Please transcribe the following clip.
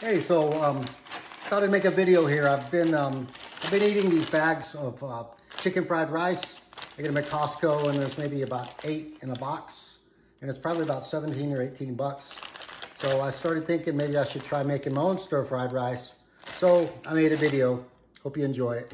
Hey, so um, thought I'd make a video here. I've been um, I've been eating these bags of uh, chicken fried rice. I get them at Costco, and there's maybe about eight in a box, and it's probably about 17 or 18 bucks. So I started thinking maybe I should try making my own stir fried rice. So I made a video. Hope you enjoy it.